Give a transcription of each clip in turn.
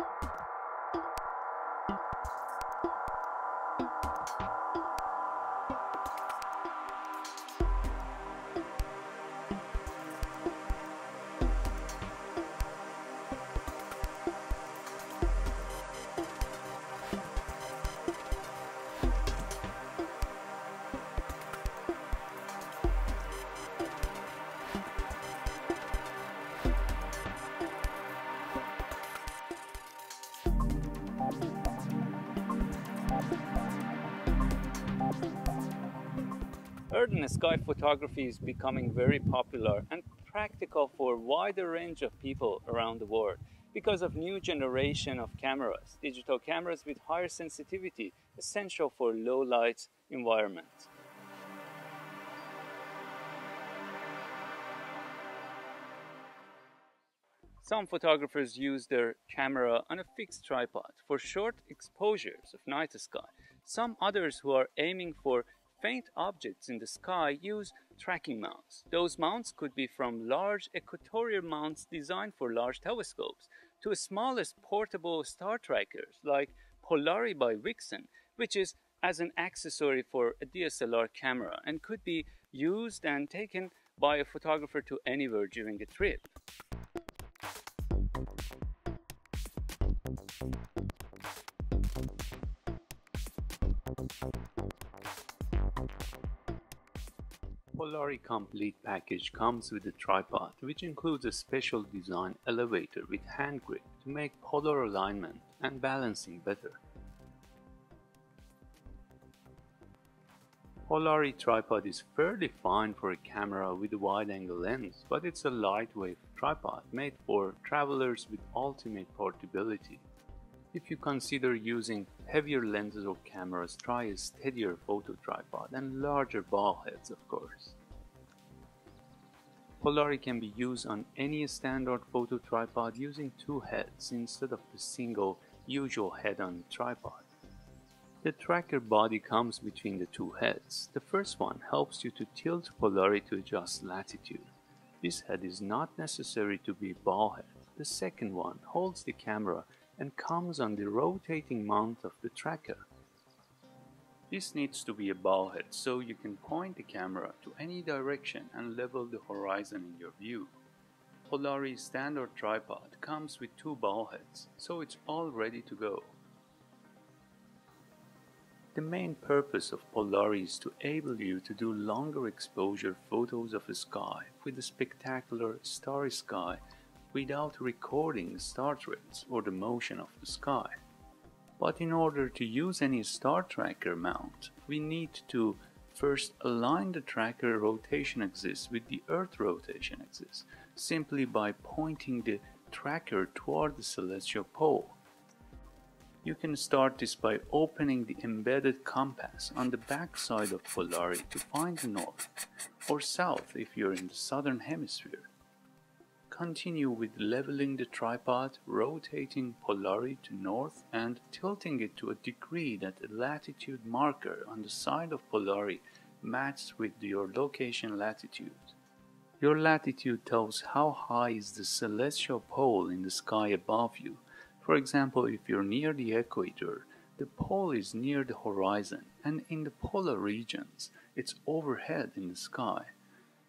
you Earth sky photography is becoming very popular and practical for a wider range of people around the world because of new generation of cameras, digital cameras with higher sensitivity, essential for low light environments. Some photographers use their camera on a fixed tripod for short exposures of night sky. Some others who are aiming for faint objects in the sky use tracking mounts. Those mounts could be from large equatorial mounts designed for large telescopes to smallest portable star trackers like Polarie by Vixen, which is as an accessory for a DSLR camera and could be used and taken by a photographer to anywhere during a trip. Polarie Complete package comes with a tripod, which includes a special design elevator with hand grip to make polar alignment and balancing better. Polarie tripod is fairly fine for a camera with a wide-angle lens, but it's a lightweight tripod made for travelers with ultimate portability. If you consider using heavier lenses or cameras, try a steadier photo tripod and larger ball heads of course. Polarie can be used on any standard photo tripod using two heads instead of the single usual head on the tripod. The tracker body comes between the two heads. The first one helps you to tilt Polarie to adjust latitude. This head is not necessary to be ball head. The second one holds the camera and comes on the rotating mount of the tracker. This needs to be a ball head so you can point the camera to any direction and level the horizon in your view. Polarie standard tripod comes with two ball heads, so it's all ready to go. The main purpose of Polarie is to enable you to do longer exposure photos of the sky with a spectacular starry sky without recording the start rates or the motion of the sky. But in order to use any star tracker mount, we need to first align the tracker rotation axis with the Earth rotation axis, simply by pointing the tracker toward the celestial pole. You can start this by opening the embedded compass on the back side of Polarie to find the north, or south if you're in the southern hemisphere continue with leveling the tripod, rotating Polarie to north and tilting it to a degree that the latitude marker on the side of Polarie matches with your location latitude. Your latitude tells how high is the celestial pole in the sky above you. For example, if you're near the equator, the pole is near the horizon, and in the polar regions, it's overhead in the sky.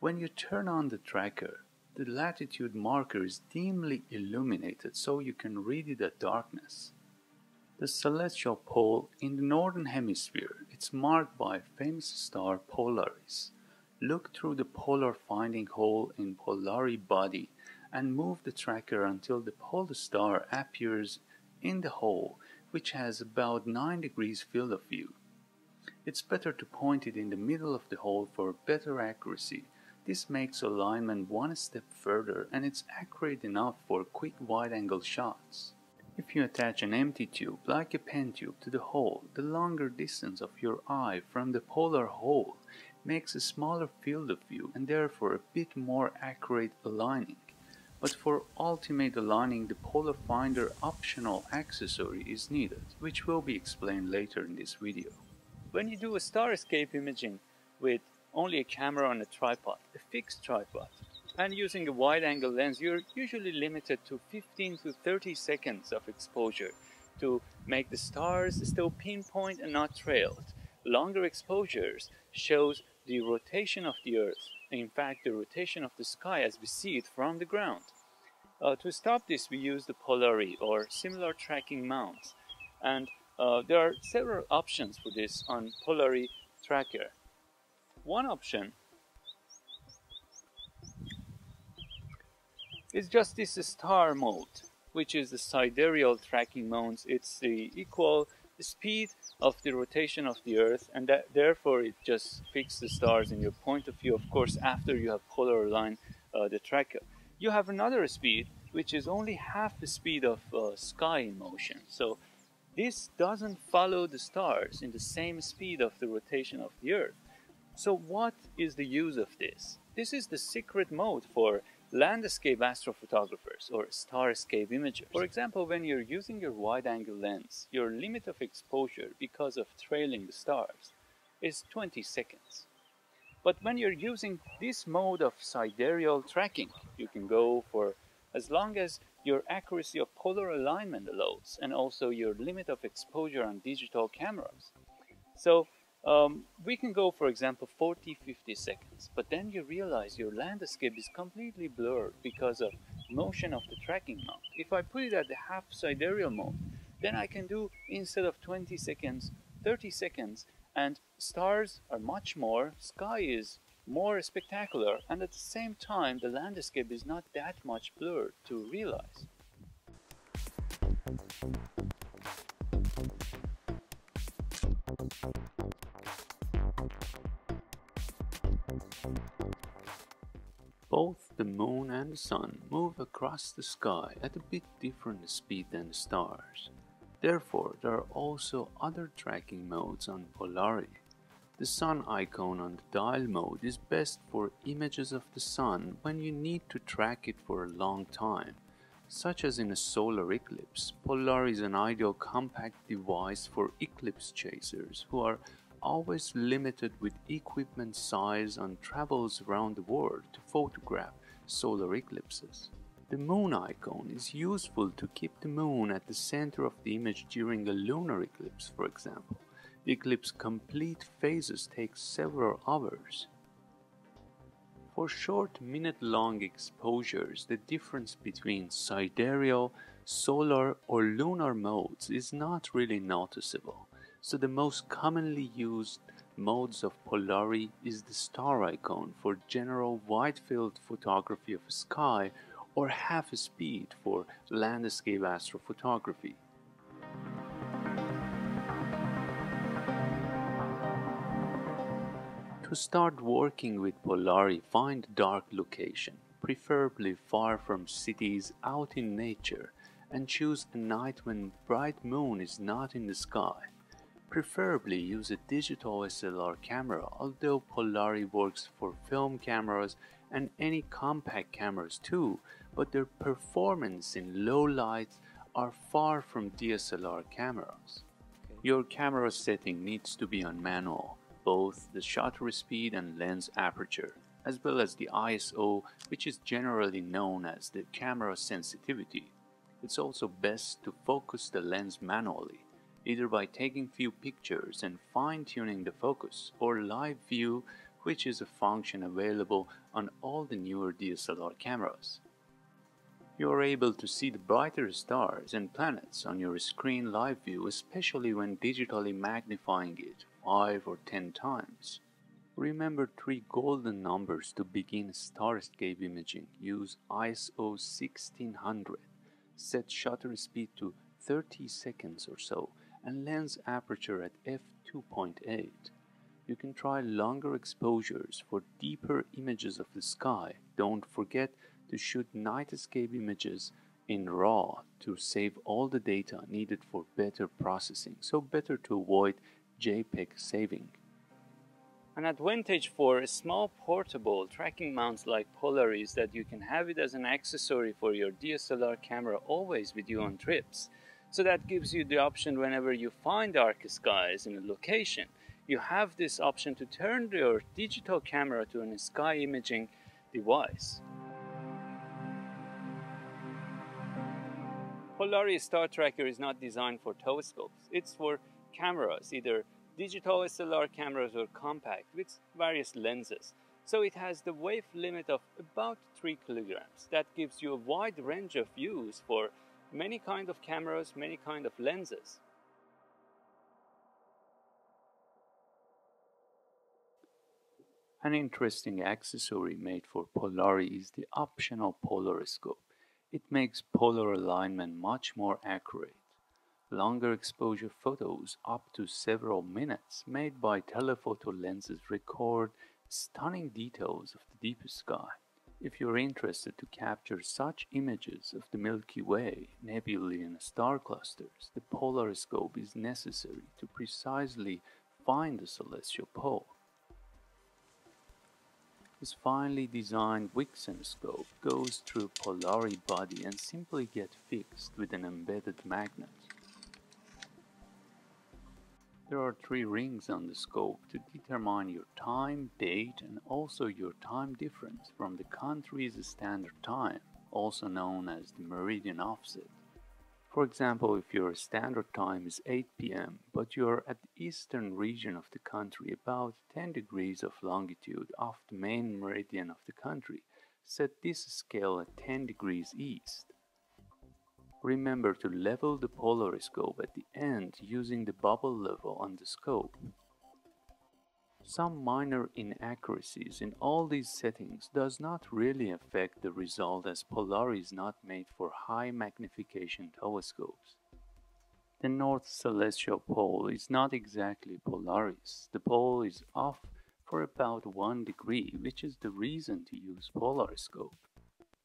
When you turn on the tracker, the latitude marker is dimly illuminated so you can read it at darkness. The celestial pole in the northern hemisphere is marked by famous star Polaris. Look through the polar finding hole in Polarie body and move the tracker until the polar star appears in the hole which has about 9 degrees field of view. It's better to point it in the middle of the hole for better accuracy this makes alignment one step further and it's accurate enough for quick wide-angle shots. If you attach an empty tube, like a pen tube, to the hole, the longer distance of your eye from the polar hole makes a smaller field of view and therefore a bit more accurate aligning. But for ultimate aligning, the polar finder optional accessory is needed, which will be explained later in this video. When you do a starscape imaging with only a camera on a tripod, a fixed tripod. And using a wide angle lens, you're usually limited to 15 to 30 seconds of exposure to make the stars still pinpoint and not trailed. Longer exposures shows the rotation of the Earth, in fact the rotation of the sky as we see it from the ground. Uh, to stop this we use the Polarie or similar tracking mounts and uh, there are several options for this on Polarie tracker. One option is just this star mode, which is the sidereal tracking modes. It's the equal speed of the rotation of the Earth, and that, therefore it just fixes the stars in your point of view, of course, after you have polar aligned uh, the tracker. You have another speed, which is only half the speed of uh, sky in motion. So this doesn't follow the stars in the same speed of the rotation of the Earth. So what is the use of this? This is the secret mode for landscape astrophotographers or starscape imagers. For example, when you're using your wide-angle lens, your limit of exposure because of trailing the stars is 20 seconds. But when you're using this mode of sidereal tracking, you can go for as long as your accuracy of polar alignment allows and also your limit of exposure on digital cameras. So um, we can go, for example, 40, 50 seconds, but then you realize your landscape is completely blurred because of motion of the tracking mount. If I put it at the half sidereal mode, then I can do instead of 20 seconds, 30 seconds, and stars are much more, sky is more spectacular, and at the same time, the landscape is not that much blurred to realize. Both the moon and the sun move across the sky at a bit different speed than the stars. Therefore, there are also other tracking modes on Polarie. The sun icon on the dial mode is best for images of the sun when you need to track it for a long time, such as in a solar eclipse. Polarie is an ideal compact device for eclipse chasers who are always limited with equipment size on travels around the world to photograph solar eclipses. The moon icon is useful to keep the moon at the center of the image during a lunar eclipse, for example. The eclipse complete phases take several hours. For short minute-long exposures, the difference between sidereal, solar or lunar modes is not really noticeable. So the most commonly used modes of Polarie is the star icon for general wide field photography of sky or half speed for landscape astrophotography. To start working with Polarie, find a dark location, preferably far from cities out in nature, and choose a night when bright moon is not in the sky. Preferably use a digital SLR camera, although Polarie works for film cameras and any compact cameras too, but their performance in low light are far from DSLR cameras. Your camera setting needs to be on manual, both the shutter speed and lens aperture, as well as the ISO, which is generally known as the camera sensitivity. It's also best to focus the lens manually either by taking few pictures and fine-tuning the focus, or live view, which is a function available on all the newer DSLR cameras. You are able to see the brighter stars and planets on your screen live view, especially when digitally magnifying it 5 or 10 times. Remember three golden numbers to begin starscape imaging. Use ISO 1600. Set shutter speed to 30 seconds or so and lens aperture at f2.8. You can try longer exposures for deeper images of the sky. Don't forget to shoot nightscape images in RAW to save all the data needed for better processing, so better to avoid JPEG saving. An advantage for small portable tracking mounts like Polarie is that you can have it as an accessory for your DSLR camera always with you on trips. So that gives you the option whenever you find dark skies in a location, you have this option to turn your digital camera to a sky imaging device. Polaris Star Tracker is not designed for telescopes. It's for cameras, either digital SLR cameras or compact with various lenses. So it has the wave limit of about 3 kilograms. That gives you a wide range of views for many kind of cameras, many kind of lenses. An interesting accessory made for Polarie is the optional polariscope. It makes polar alignment much more accurate. Longer exposure photos up to several minutes made by telephoto lenses record stunning details of the deep sky. If you're interested to capture such images of the Milky Way, nebulae and star clusters, the polariscope is necessary to precisely find the celestial pole. This finely designed Vixen scope goes through a Polarie body and simply gets fixed with an embedded magnet. There are three rings on the scope to determine your time, date and also your time difference from the country's standard time, also known as the meridian offset. For example, if your standard time is 8 pm, but you're at the eastern region of the country, about 10 degrees of longitude off the main meridian of the country, set this scale at 10 degrees east. Remember to level the polariscope at the end using the bubble level on the scope. Some minor inaccuracies in all these settings does not really affect the result as Polarie is not made for high magnification telescopes. The North Celestial Pole is not exactly Polaris. The pole is off for about 1 degree, which is the reason to use polariscope.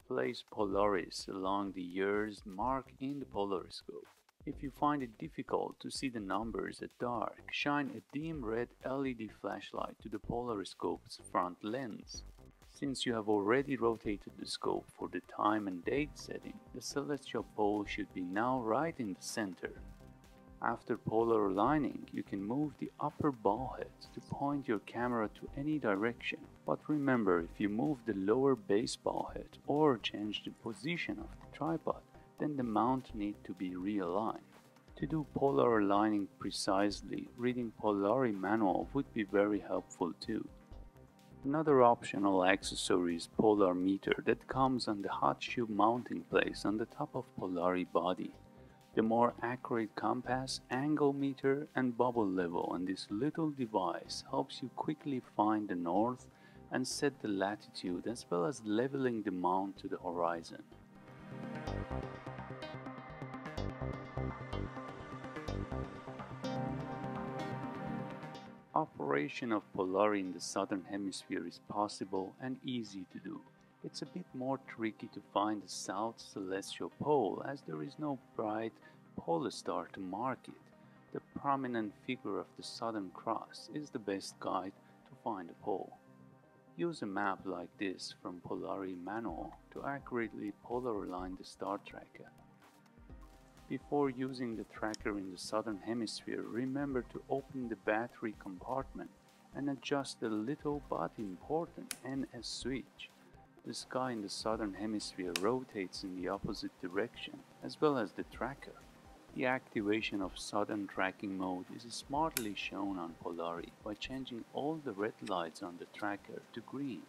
Place Polaris along the years marked in the polariscope. If you find it difficult to see the numbers at dark, shine a dim red LED flashlight to the polariscope's front lens. Since you have already rotated the scope for the time and date setting, the celestial pole should be now right in the center. After polar aligning, you can move the upper ball head to point your camera to any direction. But remember, if you move the lower base ball head or change the position of the tripod, then the mount need to be realigned. To do polar aligning precisely, reading Polarie manual would be very helpful too. Another optional accessory is Polar Meter that comes on the hot shoe mounting place on the top of Polarie body. The more accurate compass, angle meter and bubble level on this little device helps you quickly find the north and set the latitude as well as leveling the mount to the horizon. Operation of Polarie in the southern hemisphere is possible and easy to do. It's a bit more tricky to find the south celestial pole as there is no bright polar star to mark it. The prominent figure of the Southern Cross is the best guide to find the pole. Use a map like this from Polarie Manual to accurately polar align the star tracker. Before using the tracker in the southern hemisphere, remember to open the battery compartment and adjust the little but important NS switch. The sky in the southern hemisphere rotates in the opposite direction, as well as the tracker. The activation of sudden tracking mode is smartly shown on Polarie by changing all the red lights on the tracker to green.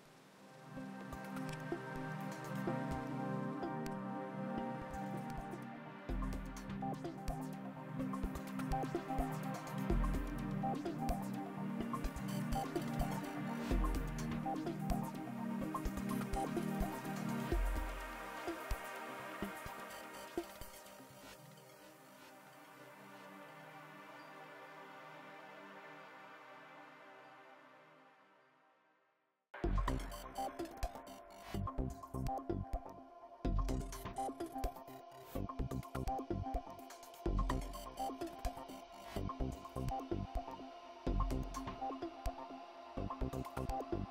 Thank